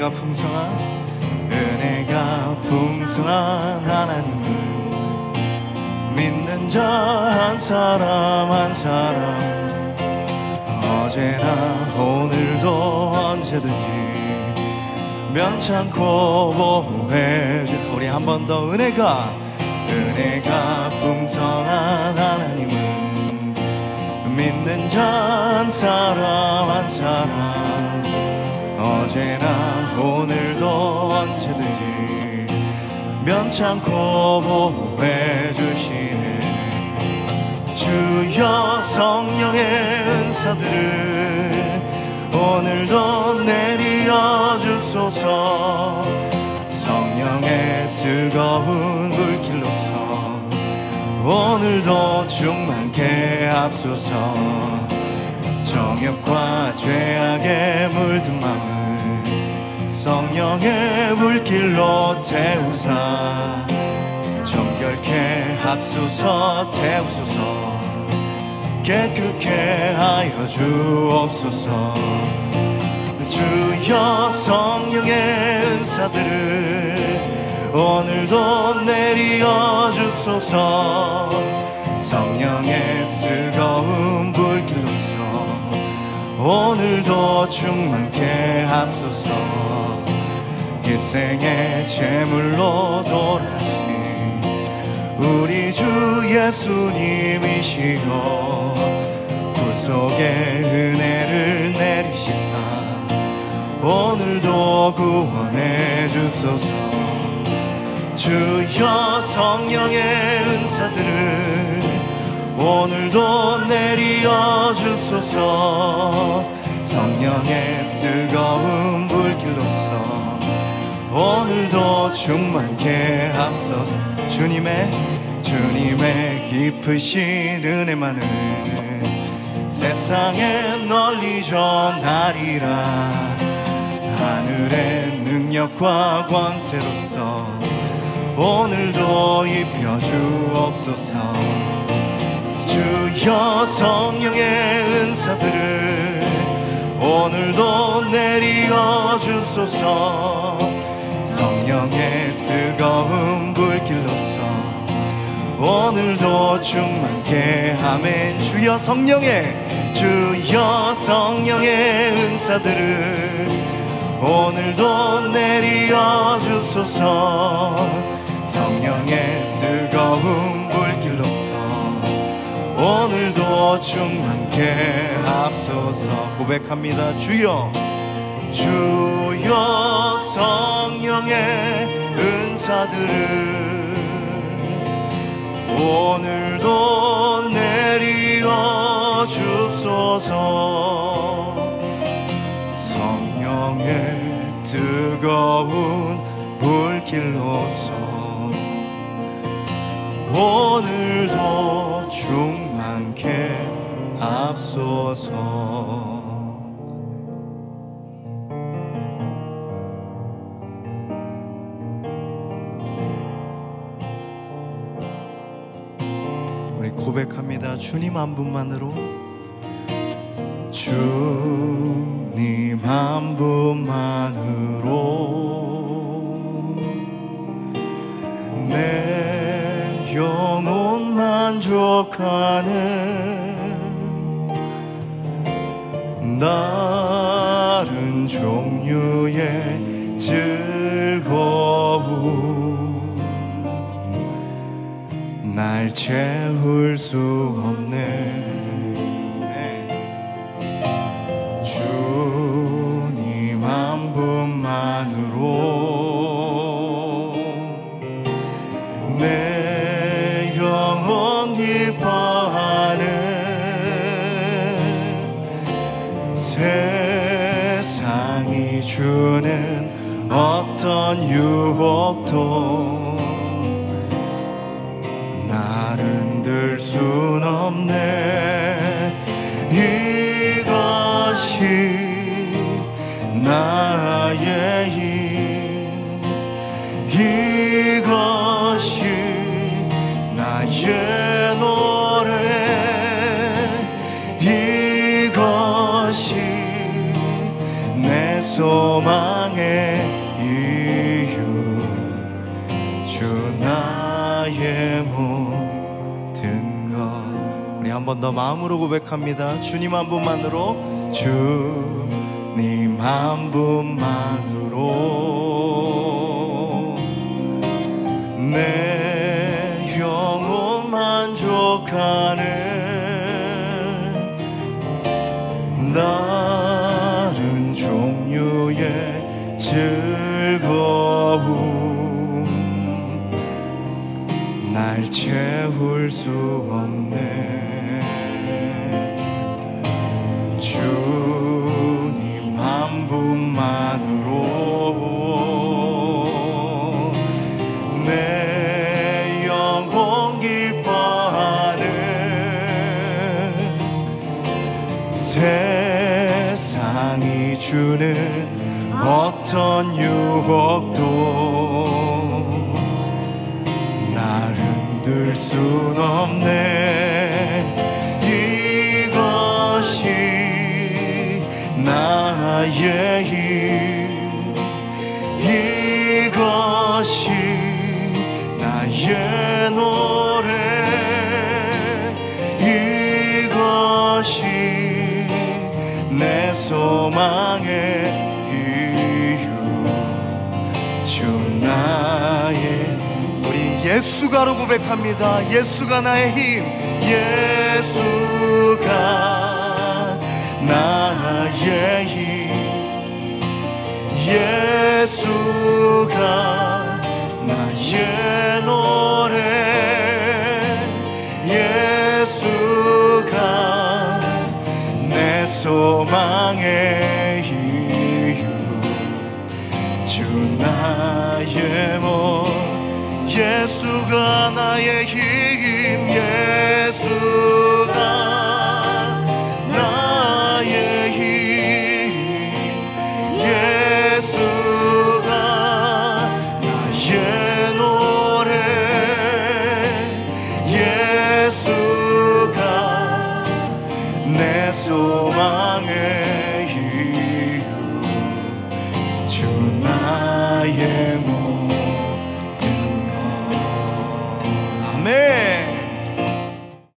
은혜가 풍성한 은혜가 풍성한 하나님을 믿는 자 한 사람 한 사람. 어제나 오늘도 언제든지 면찮고 보호해줄 우리 한 번 더 은혜가 은혜가 풍성한 하나님을 믿는 자 한 사람 한 사람. 어제나 오늘도 언제든지 면찮고 보호해 주시네. 주여 성령의 은사들을 오늘도 내리어 줍소서. 성령의 뜨거운 불길로서 오늘도 충만케 앞소서. 정욕과 죄악에 물든 마음을 성령의 물길로 태우사. 정결케 합소서 태우소서. 깨끗게 하여 주옵소서. 주여 성령의 은사들을 오늘도 내리어 줍소서. 성령의 불길로서 오늘도 충만케 합소서. 희생의 제물로 돌아신 우리 주 예수님이시여. 구속의 은혜를 내리시사. 오늘도 구원해 주소서. 주여 성령의 은사들을 오늘도 내리어 주소서. 성령의 뜨거운 불길로서 오늘도 충만케 앞서서 주님의 주님의 깊으신 은혜만을 세상에 널리 전하리라. 하늘의 능력과 권세로서 오늘도 입혀 주옵소서 주여 성령의 은사들을 오늘도 내리어 줍소서. 성령의 뜨거운 불길로서 오늘도 충만케 아멘 주여 성령의 주여 성령의 은사들을 오늘도 내리어 줍소서. 성령의 뜨거운 오늘도 충만케 앞서서 고백합니다. 주여 주여 성령의 은사들을 오늘도 내리어 줍소서. 성령의 뜨거운 불길로서 오늘도 충 만케 앞서서. 우리 고백합니다. 주님 한 분만으로. 주님 한 분만으로 만족하는 다른 종류의 즐거움 날 채울 수 없네 주는 어떤 유혹도 나는 들순 없네. 이것이 나의 힘 내 소망의 이유. 주 나의 모든 것. 우리 한 번 더 마음으로 고백합니다. 주님 한 분만으로 주님 한 분만으로. 종류의 즐거움. 날 채울 수 없네. 주님 한 분만으로 내 영혼 기뻐하는 세상이 주는 어떤 유혹도 날 흔들 순 없네. 이것이 나의 힘 내 소망의 이유. 주 나의 우리 예수가로 고백합니다. 예수가 나의 힘. 예수가 나의 힘. 예수가 나의 노 소망의 이유. 주 나의 모 예수가 나의 힘